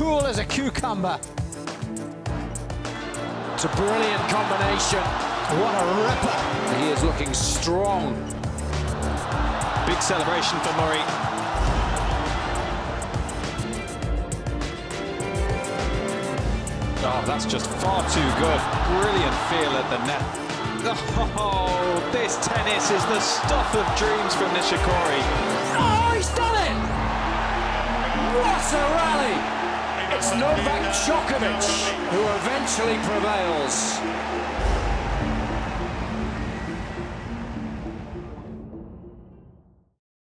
cool as a cucumber. It's a brilliant combination. What a ripper. He is looking strong. Big celebration for Murray. Oh, that's just far too good. Brilliant feel at the net. Oh, this tennis is the stuff of dreams from Nishikori. Oh, It's Novak Djokovic who eventually prevails.